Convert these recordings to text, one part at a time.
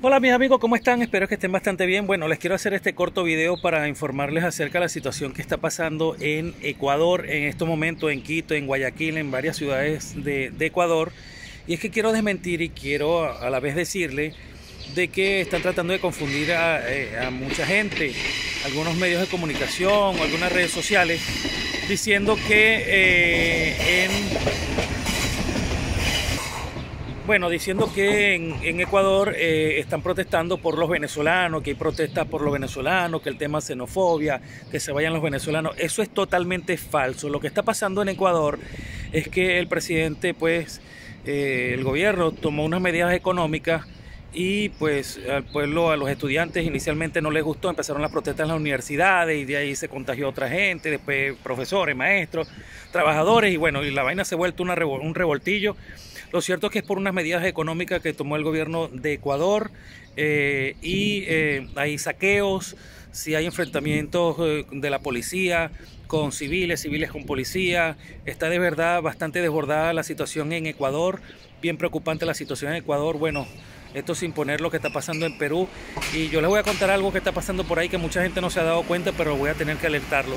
Hola mis amigos, ¿cómo están? Espero que estén bastante bien. Bueno, les quiero hacer este corto video para informarles acerca de la situación que está pasando en Ecuador en estos momentos, en Quito, en Guayaquil, en varias ciudades de, Ecuador. Y es que quiero desmentir y quiero a la vez decirle de que están tratando de confundir a, eh, mucha gente, algunos medios de comunicación o algunas redes sociales, diciendo que eh, en bueno, diciendo que en, Ecuador eh, están protestando por los venezolanos, que hay protestas por los venezolanos, que el tema xenofobia, que se vayan los venezolanos. Eso es totalmente falso. Lo que está pasando en Ecuador es que el presidente, pues, eh, el gobierno tomó unas medidas económicas y pues al pueblo, a los estudiantes inicialmente no les gustó, empezaron las protestas en las universidades y de ahí se contagió otra gente, después profesores, maestros, trabajadores y bueno, y la vaina se ha vuelto un revoltillo lo cierto es que es por unas medidas económicas que tomó el gobierno de Ecuador eh, y eh, hay saqueos, si hay enfrentamientos eh, de la policía con civiles, civiles con policía. Está de verdad bastante desbordada la situación en Ecuador, bien preocupante la situación en Ecuador. Bueno, esto sin poner lo que está pasando en Perú. Y yo les voy a contar algo que está pasando por ahí que mucha gente no se ha dado cuenta, pero voy a tener que alertarlo.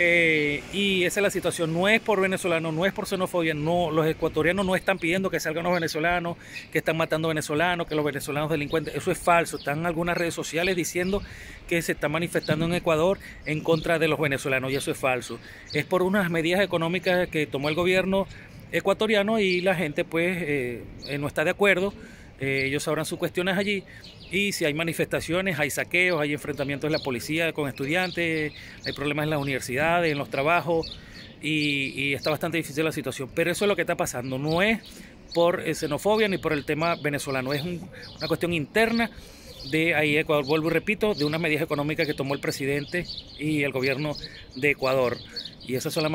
Eh, y esa es la situación. No es por venezolanos, no es por xenofobia. No, los ecuatorianos no están pidiendo que salgan los venezolanos, que están matando venezolanos, que los venezolanos delincuentes. Eso es falso. Están algunas redes sociales diciendo que se está manifestando en Ecuador en contra de los venezolanos y eso es falso. Es por unas medidas económicas que tomó el gobierno ecuatoriano y la gente pues eh, no está de acuerdo. Eh, ellos sabrán sus cuestiones allí y si hay manifestaciones, hay saqueos, hay enfrentamientos de la policía con estudiantes, hay problemas en las universidades, en los trabajos y, está bastante difícil la situación. Pero eso es lo que está pasando, no es por eh, xenofobia ni por el tema venezolano, es una cuestión interna de ahí Ecuador, vuelvo y repito, de unas medidas económicas que tomó el presidente y el gobierno de Ecuador. Y esas son las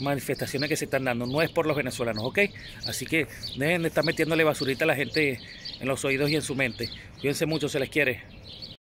manifestaciones que se están dando, no es por los venezolanos, ¿ok? Así que dejen de estar metiéndole basurita a la gente en los oídos y en su mente. Cuídense mucho, se les quiere.